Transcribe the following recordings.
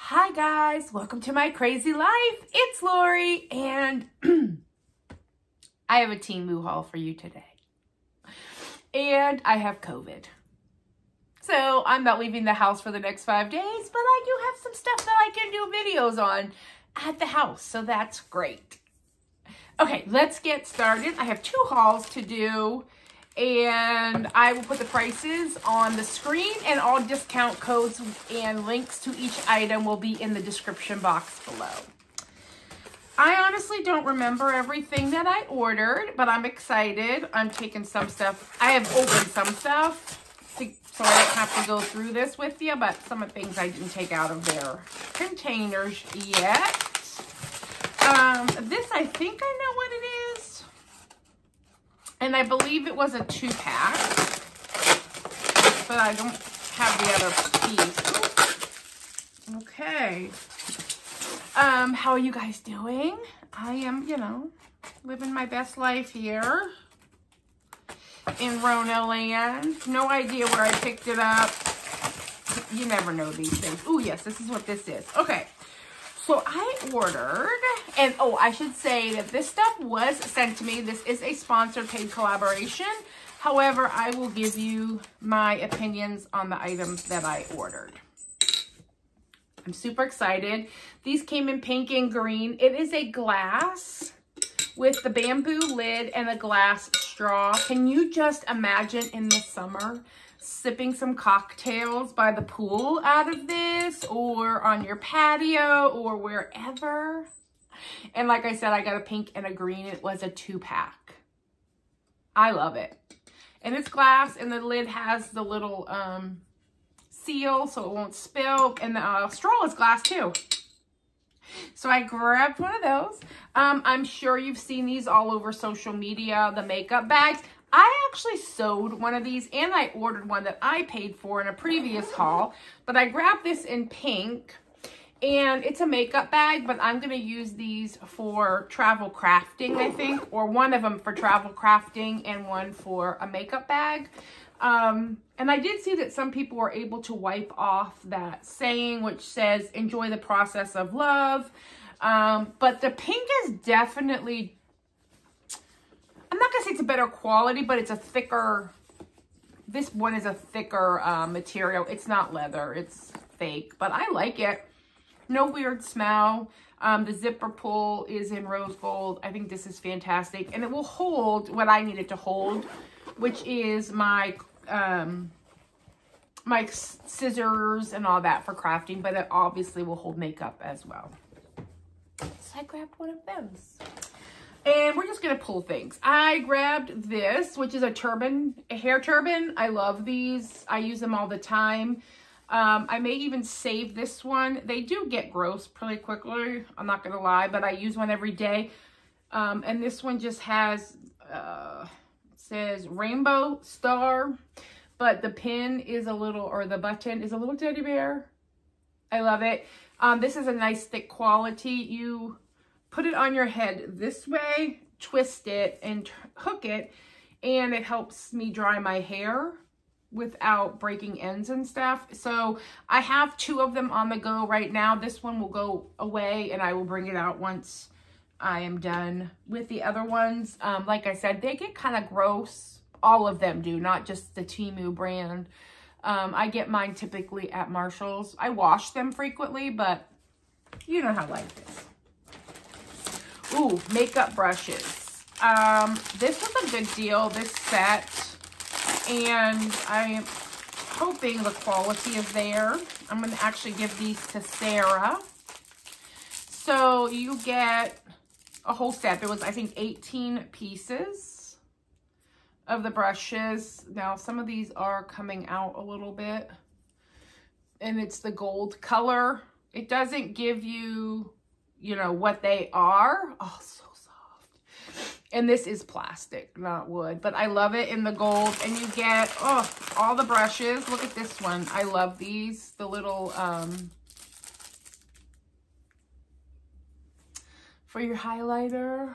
Hi guys, welcome to my crazy life. It's Lori and I have a Temu haul for you today. And I have COVID. So I'm not leaving the house for the next five days, but I do have some stuff that I can do videos on at the house. So that's great. Okay, let's get started. I have two hauls to do and I will put the prices on the screen and all discount codes and links to each item will be in the description box below. I honestly don't remember everything that I ordered, but I'm excited. I'm taking some stuff. I have opened some stuff to, so I don't have to go through this with you, but some of the things I didn't take out of their containers yet. Um, this, I think I know what it is. And I believe it was a two pack, but I don't have the other piece. Okay. Um, how are you guys doing? I am, you know, living my best life here in Rona land. No idea where I picked it up. You never know these things. Oh, yes, this is what this is. Okay. So I ordered, and oh, I should say that this stuff was sent to me. This is a sponsored paid collaboration. However, I will give you my opinions on the items that I ordered. I'm super excited. These came in pink and green. It is a glass with the bamboo lid and a glass straw. Can you just imagine in the summer sipping some cocktails by the pool out of this or on your patio or wherever. And like I said, I got a pink and a green. It was a two pack. I love it. And it's glass and the lid has the little um, seal so it won't spill. And the uh, straw is glass too. So I grabbed one of those. Um, I'm sure you've seen these all over social media, the makeup bags. I actually sewed one of these and I ordered one that I paid for in a previous haul, but I grabbed this in pink and it's a makeup bag, but I'm going to use these for travel crafting, I think, or one of them for travel crafting and one for a makeup bag. Um, and I did see that some people were able to wipe off that saying, which says, enjoy the process of love. Um, but the pink is definitely I'm not going to say it's a better quality, but it's a thicker, this one is a thicker uh, material. It's not leather, it's fake, but I like it. No weird smell. Um, the zipper pull is in rose gold. I think this is fantastic. And it will hold what I need it to hold, which is my um, my scissors and all that for crafting, but it obviously will hold makeup as well. So I grabbed one of those. And we're just to pull things. I grabbed this, which is a turban, a hair turban. I love these. I use them all the time. Um, I may even save this one. They do get gross pretty quickly. I'm not to lie, but I use one every day. Um, and this one just has, uh, says rainbow star, but the pin is a little, or the button is a little teddy bear. I love it. Um, this is a nice thick quality. You put it on your head this way, twist it and hook it, and it helps me dry my hair without breaking ends and stuff. So I have two of them on the go right now. This one will go away and I will bring it out once I am done with the other ones. Um, like I said, they get kind of gross. All of them do, not just the Temu brand. Um, I get mine typically at Marshall's. I wash them frequently, but you know how life is. Ooh, makeup brushes. Um, this was a good deal, this set. And I'm hoping the quality is there. I'm going to actually give these to Sarah. So you get a whole set. There was, I think, 18 pieces of the brushes. Now, some of these are coming out a little bit. And it's the gold color. It doesn't give you you know, what they are. Oh, so soft. And this is plastic, not wood. But I love it in the gold. And you get, oh, all the brushes. Look at this one. I love these. The little, um, for your highlighter.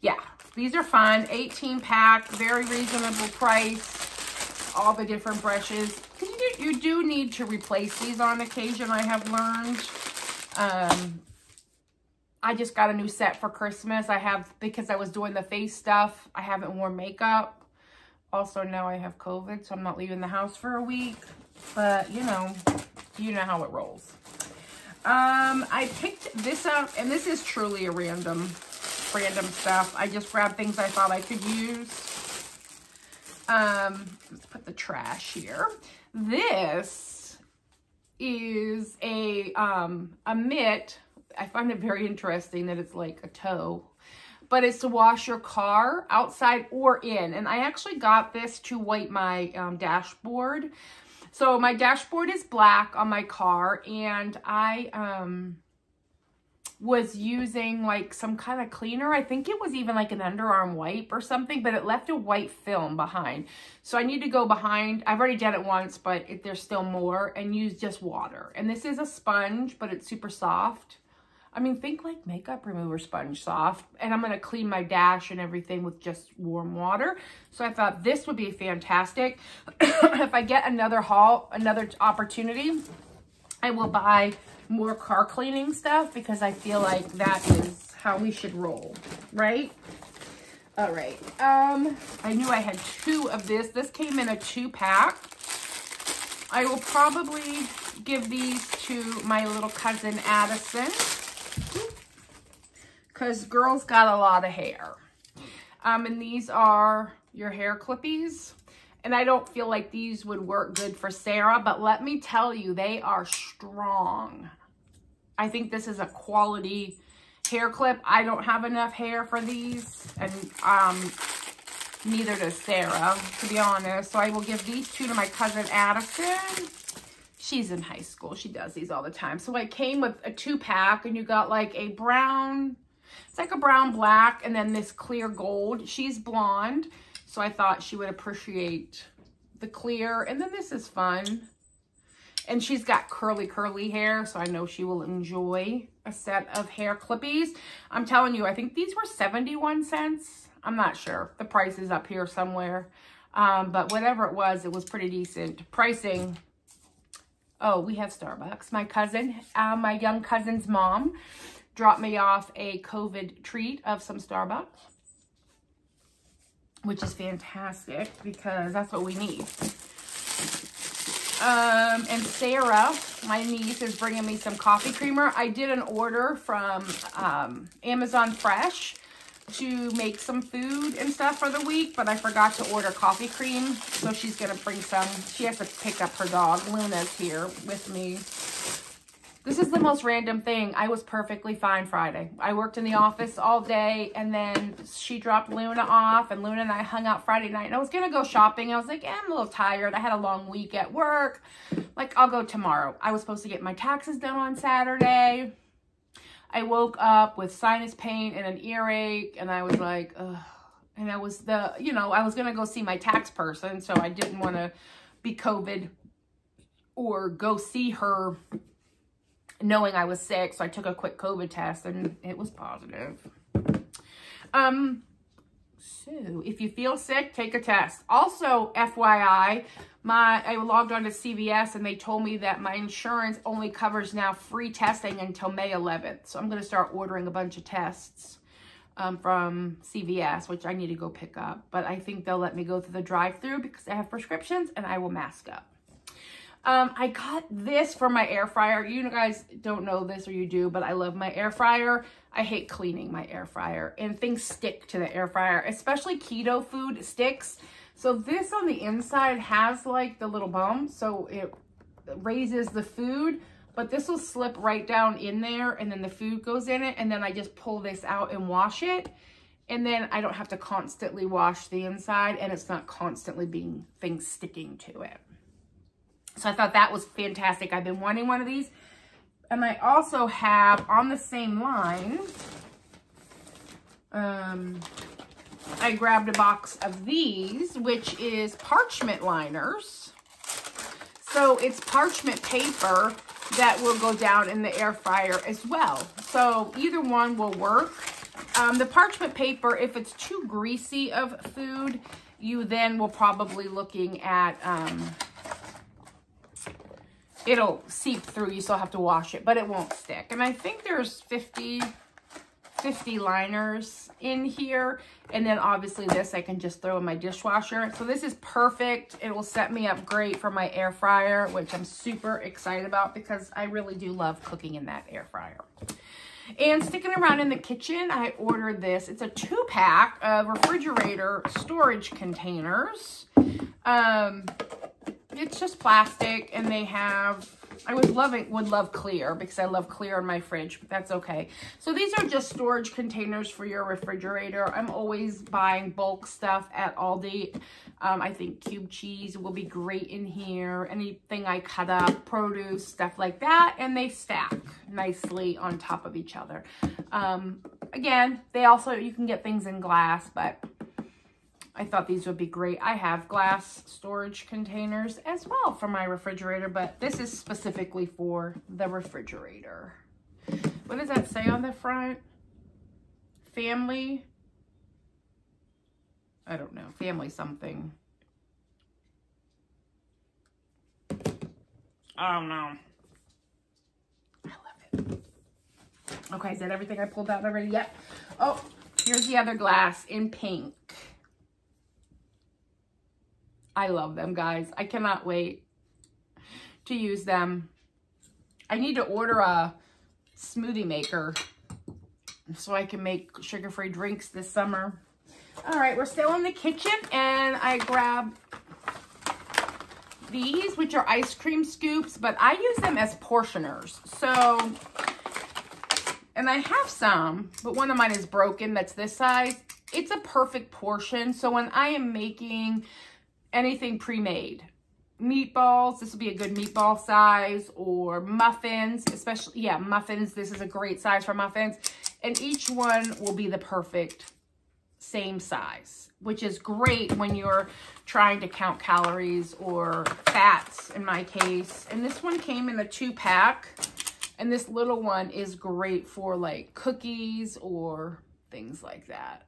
Yeah, these are fun. 18 pack, very reasonable price. All the different brushes. You do need to replace these on occasion, I have learned. Um, I just got a new set for Christmas. I have, because I was doing the face stuff, I haven't worn makeup. Also, now I have COVID, so I'm not leaving the house for a week. But, you know, you know how it rolls. Um, I picked this up, and this is truly a random, random stuff. I just grabbed things I thought I could use. Um, let's put the trash here. This is a, um, a mitt. I find it very interesting that it's like a toe but it's to wash your car outside or in. And I actually got this to wipe my um, dashboard. So my dashboard is black on my car and I um, was using like some kind of cleaner. I think it was even like an underarm wipe or something, but it left a white film behind. So I need to go behind. I've already done it once, but it, there's still more and use just water. And this is a sponge, but it's super soft. I mean, think like makeup remover sponge soft. And I'm going to clean my dash and everything with just warm water. So I thought this would be fantastic. if I get another haul, another opportunity, I will buy more car cleaning stuff because I feel like that is how we should roll, right? All right. Um, I knew I had two of this. This came in a two pack. I will probably give these to my little cousin Addison because girls got a lot of hair. Um, and these are your hair clippies. And I don't feel like these would work good for Sarah, but let me tell you, they are strong. I think this is a quality hair clip. I don't have enough hair for these, and um, neither does Sarah, to be honest. So I will give these two to my cousin Addison. She's in high school. She does these all the time. So I came with a two-pack, and you got like a brown, it's like a brown black, and then this clear gold. She's blonde, so I thought she would appreciate the clear. And then this is fun. And she's got curly, curly hair, so I know she will enjoy a set of hair clippies. I'm telling you, I think these were 71 cents. I'm not sure. The price is up here somewhere. Um, but whatever it was, it was pretty decent. Pricing, oh, we have Starbucks. My cousin, uh, my young cousin's mom dropped me off a COVID treat of some Starbucks which is fantastic because that's what we need. Um, and Sarah, my niece, is bringing me some coffee creamer. I did an order from um, Amazon Fresh to make some food and stuff for the week, but I forgot to order coffee cream. So she's going to bring some. She has to pick up her dog. Luna's here with me. This is the most random thing. I was perfectly fine Friday. I worked in the office all day and then she dropped Luna off and Luna and I hung out Friday night and I was going to go shopping. I was like, I'm a little tired. I had a long week at work. Like, I'll go tomorrow. I was supposed to get my taxes done on Saturday. I woke up with sinus pain and an earache and I was like, ugh. And I was the, you know, I was going to go see my tax person. So I didn't want to be COVID or go see her knowing I was sick. So I took a quick COVID test and it was positive. Um, so if you feel sick, take a test. Also, FYI, my I logged on to CVS and they told me that my insurance only covers now free testing until May 11th. So I'm going to start ordering a bunch of tests um, from CVS, which I need to go pick up. But I think they'll let me go through the drive through because I have prescriptions and I will mask up. Um, I got this for my air fryer. You guys don't know this or you do, but I love my air fryer. I hate cleaning my air fryer and things stick to the air fryer, especially keto food sticks. So this on the inside has like the little bump, so it raises the food, but this will slip right down in there and then the food goes in it and then I just pull this out and wash it. And then I don't have to constantly wash the inside and it's not constantly being things sticking to it. So I thought that was fantastic. I've been wanting one of these. And I also have on the same line, um, I grabbed a box of these, which is parchment liners. So it's parchment paper that will go down in the air fryer as well. So either one will work. Um, the parchment paper, if it's too greasy of food, you then will probably looking at um, it'll seep through. You still have to wash it, but it won't stick. And I think there's 50, 50 liners in here. And then obviously this I can just throw in my dishwasher. So this is perfect. It will set me up great for my air fryer, which I'm super excited about because I really do love cooking in that air fryer. And sticking around in the kitchen, I ordered this. It's a two pack of refrigerator storage containers. Um, it's just plastic and they have I would love it would love clear because I love clear in my fridge, but that's okay. So these are just storage containers for your refrigerator. I'm always buying bulk stuff at Aldi. Um, I think cube cheese will be great in here. Anything I cut up, produce, stuff like that. And they stack nicely on top of each other. Um, again, they also, you can get things in glass, but I thought these would be great. I have glass storage containers as well for my refrigerator, but this is specifically for the refrigerator. What does that say on the front? Family? I don't know. Family something. I don't know. I love it. Okay, is that everything I pulled out already? Yep. Oh, here's the other glass in pink. I love them, guys. I cannot wait to use them. I need to order a smoothie maker so I can make sugar-free drinks this summer. All right, we're still in the kitchen, and I grab these, which are ice cream scoops, but I use them as portioners. So, and I have some, but one of mine is broken that's this size. It's a perfect portion. So when I am making anything pre-made. Meatballs, this would be a good meatball size, or muffins, especially, yeah, muffins. This is a great size for muffins. And each one will be the perfect same size, which is great when you're trying to count calories or fats, in my case. And this one came in a two-pack. And this little one is great for, like, cookies or things like that.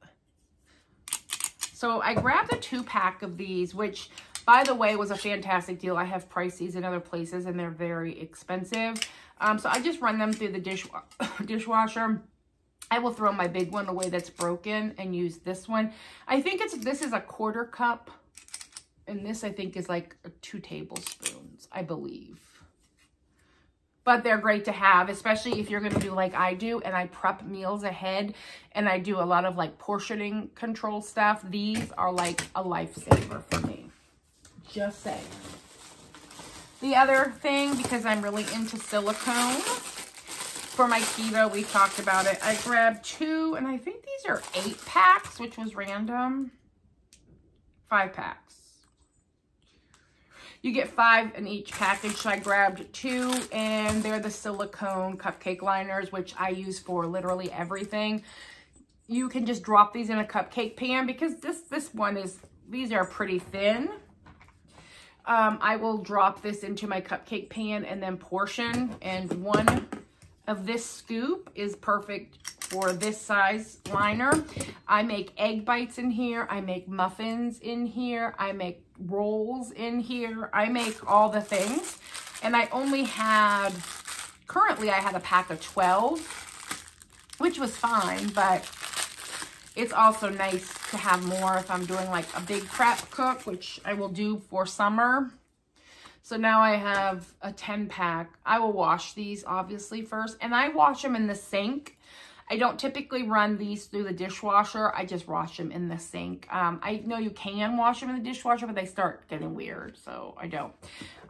So I grabbed a two pack of these, which by the way, was a fantastic deal. I have priced these in other places and they're very expensive. Um, so I just run them through the dish dishwasher. I will throw my big one away that's broken and use this one. I think it's this is a quarter cup. And this, I think, is like two tablespoons, I believe but they're great to have, especially if you're going to do like I do and I prep meals ahead and I do a lot of like portioning control stuff. These are like a lifesaver for me. Just saying. The other thing, because I'm really into silicone, for my keto, we talked about it. I grabbed two, and I think these are eight packs, which was random. Five packs. You get five in each package. So I grabbed two and they're the silicone cupcake liners, which I use for literally everything. You can just drop these in a cupcake pan because this, this one is, these are pretty thin. Um, I will drop this into my cupcake pan and then portion. And one of this scoop is perfect for this size liner. I make egg bites in here. I make muffins in here. I make rolls in here. I make all the things. And I only had, currently I had a pack of 12, which was fine, but it's also nice to have more if I'm doing like a big prep cook, which I will do for summer. So now I have a 10 pack. I will wash these obviously first and I wash them in the sink. I don't typically run these through the dishwasher. I just wash them in the sink. Um, I know you can wash them in the dishwasher, but they start getting weird, so I don't.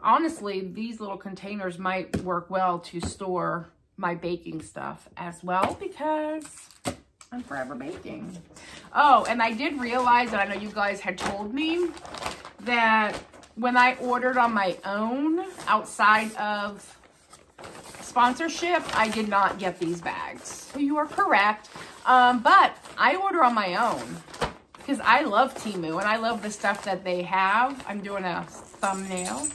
Honestly, these little containers might work well to store my baking stuff as well because I'm forever baking. Oh, and I did realize, and I know you guys had told me, that when I ordered on my own outside of sponsorship, I did not get these bags. You are correct. Um, but I order on my own because I love Temu and I love the stuff that they have. I'm doing a thumbnail.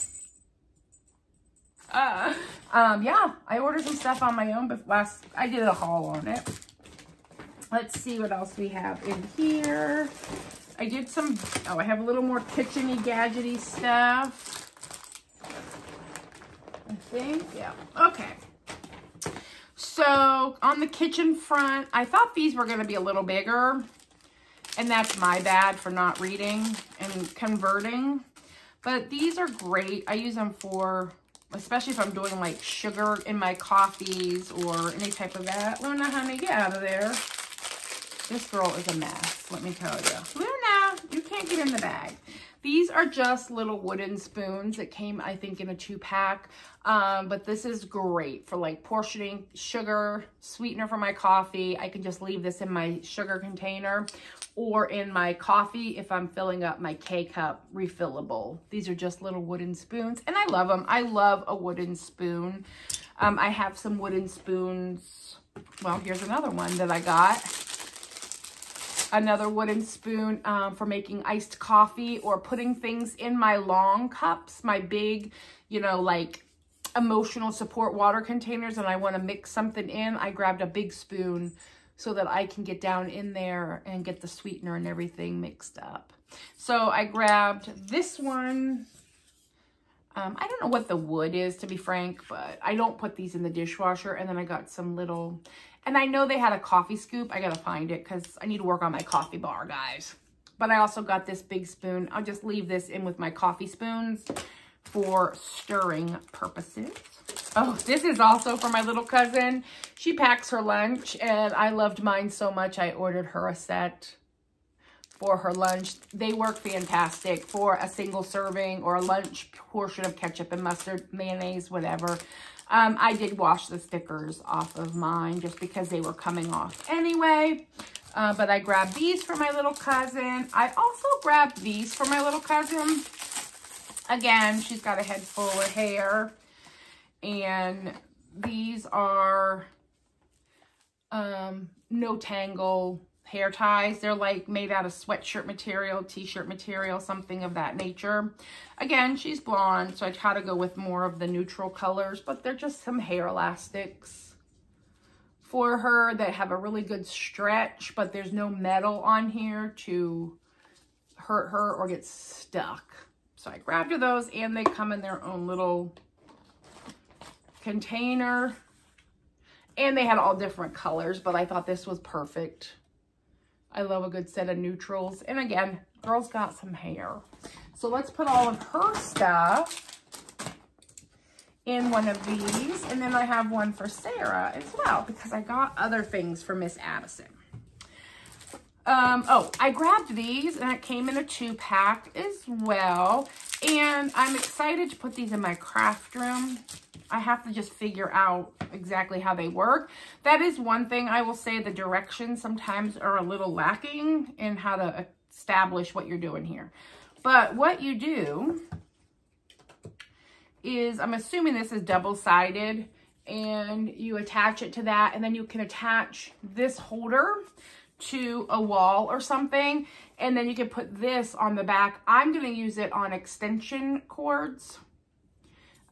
Uh, um, yeah, I ordered some stuff on my own, but last, I did a haul on it. Let's see what else we have in here. I did some, oh, I have a little more kitchen-y, gadgety stuff. I think. Yeah. Okay. So on the kitchen front, I thought these were going to be a little bigger. And that's my bad for not reading and converting. But these are great. I use them for, especially if I'm doing like sugar in my coffees or any type of that. Luna, honey, get out of there. This girl is a mess, let me tell you. Luna, you can't get in the bag. These are just little wooden spoons that came, I think, in a two pack. Um, but this is great for like portioning sugar, sweetener for my coffee. I can just leave this in my sugar container or in my coffee if I'm filling up my K-cup refillable. These are just little wooden spoons and I love them. I love a wooden spoon. Um, I have some wooden spoons. Well, here's another one that I got another wooden spoon um, for making iced coffee or putting things in my long cups, my big, you know, like emotional support water containers and I want to mix something in. I grabbed a big spoon so that I can get down in there and get the sweetener and everything mixed up. So I grabbed this one. Um, I don't know what the wood is, to be frank, but I don't put these in the dishwasher. And then I got some little, and I know they had a coffee scoop. I got to find it because I need to work on my coffee bar, guys. But I also got this big spoon. I'll just leave this in with my coffee spoons for stirring purposes. Oh, this is also for my little cousin. She packs her lunch, and I loved mine so much, I ordered her a set for her lunch. They work fantastic for a single serving or a lunch portion of ketchup and mustard, mayonnaise, whatever. Um, I did wash the stickers off of mine just because they were coming off anyway. Uh, but I grabbed these for my little cousin. I also grabbed these for my little cousin. Again, she's got a head full of hair. And these are um, no tangle hair ties. They're like made out of sweatshirt material, t-shirt material, something of that nature. Again, she's blonde, so I try to go with more of the neutral colors, but they're just some hair elastics for her that have a really good stretch, but there's no metal on here to hurt her or get stuck. So I grabbed her those and they come in their own little container. And they had all different colors, but I thought this was perfect. I love a good set of neutrals. And again, girl's got some hair. So let's put all of her stuff in one of these. And then I have one for Sarah as well because I got other things for Miss Addison. Um, oh, I grabbed these and it came in a two pack as well. And I'm excited to put these in my craft room. I have to just figure out exactly how they work. That is one thing I will say the directions sometimes are a little lacking in how to establish what you're doing here. But what you do is, I'm assuming this is double-sided, and you attach it to that, and then you can attach this holder to a wall or something, and then you can put this on the back. I'm going to use it on extension cords.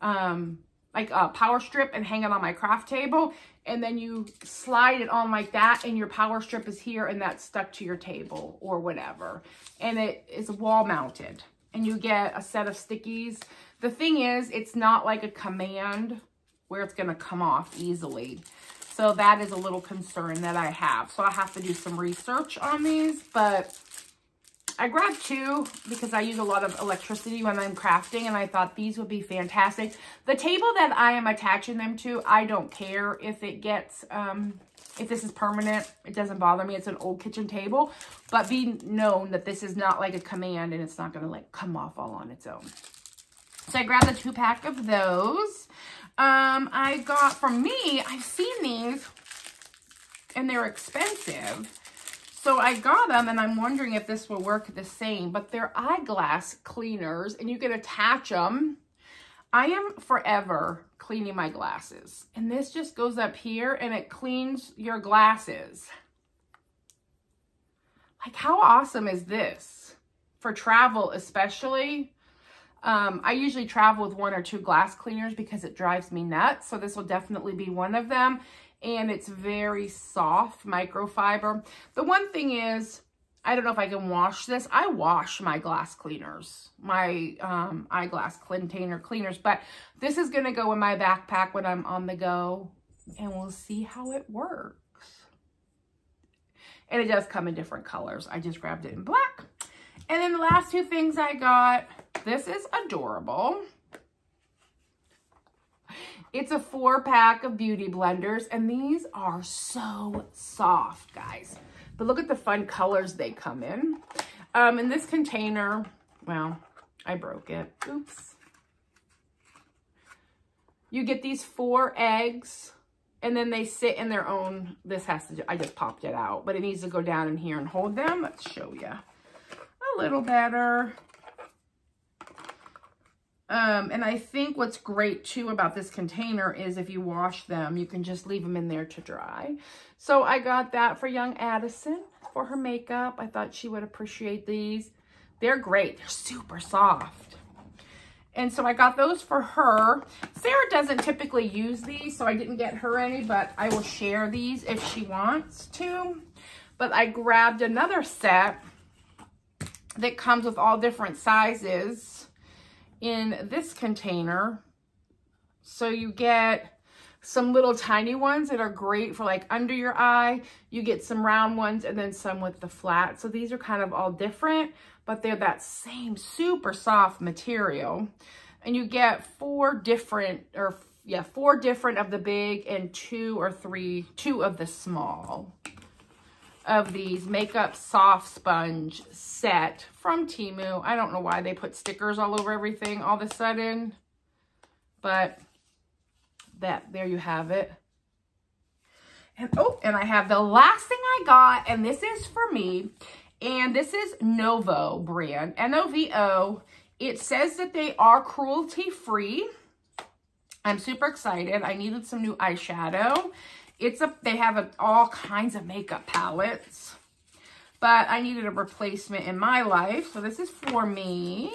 Um, like a power strip and hang it on my craft table. And then you slide it on like that and your power strip is here and that's stuck to your table or whatever. And it is wall mounted and you get a set of stickies. The thing is, it's not like a command where it's going to come off easily. So that is a little concern that I have. So I have to do some research on these, but I grabbed two because I use a lot of electricity when I'm crafting and I thought these would be fantastic. The table that I am attaching them to, I don't care if it gets, um, if this is permanent. It doesn't bother me. It's an old kitchen table, but be known that this is not like a command and it's not going to like come off all on its own. So I grabbed a two pack of those. Um, I got, from me, I've seen these and they're expensive. So I got them and I'm wondering if this will work the same, but they're eyeglass cleaners and you can attach them. I am forever cleaning my glasses and this just goes up here and it cleans your glasses. Like how awesome is this? For travel especially. Um, I usually travel with one or two glass cleaners because it drives me nuts. So this will definitely be one of them and it's very soft microfiber. The one thing is, I don't know if I can wash this. I wash my glass cleaners, my um, eyeglass container cleaners, but this is going to go in my backpack when I'm on the go and we'll see how it works. And it does come in different colors. I just grabbed it in black. And then the last two things I got, this is adorable. It's a four pack of beauty blenders and these are so soft, guys. But look at the fun colors they come in. Um, in this container, well, I broke it. Oops. You get these four eggs and then they sit in their own, this has to, I just popped it out, but it needs to go down in here and hold them. Let's show you a little better. Um, and I think what's great too about this container is if you wash them, you can just leave them in there to dry. So I got that for young Addison for her makeup. I thought she would appreciate these. They're great. They're super soft. And so I got those for her. Sarah doesn't typically use these, so I didn't get her any, but I will share these if she wants to. But I grabbed another set that comes with all different sizes in this container. So you get some little tiny ones that are great for like under your eye. You get some round ones and then some with the flat. So these are kind of all different, but they're that same super soft material. And you get four different, or yeah, four different of the big and two or three, two of the small of these makeup soft sponge set from Temu. I don't know why they put stickers all over everything all of a sudden, but that there you have it. And oh, and I have the last thing I got, and this is for me, and this is Novo brand, N-O-V-O. It says that they are cruelty-free. I'm super excited. I needed some new eyeshadow. It's a, they have a, all kinds of makeup palettes, but I needed a replacement in my life. So this is for me.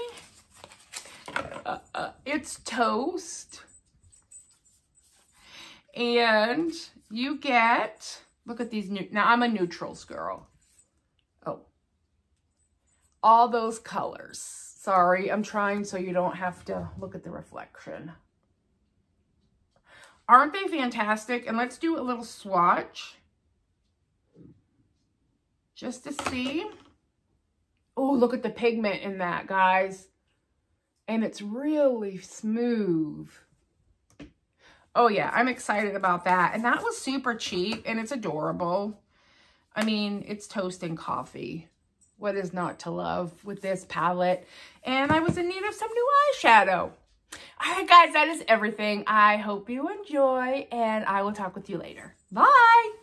Uh, uh, it's toast. And you get, look at these new, now I'm a neutrals girl. Oh, all those colors. Sorry, I'm trying so you don't have to look at the reflection. Aren't they fantastic? And let's do a little swatch just to see. Oh, look at the pigment in that, guys. And it's really smooth. Oh, yeah, I'm excited about that. And that was super cheap, and it's adorable. I mean, it's toast and coffee. What is not to love with this palette? And I was in need of some new eyeshadow. All right, guys, that is everything. I hope you enjoy, and I will talk with you later. Bye!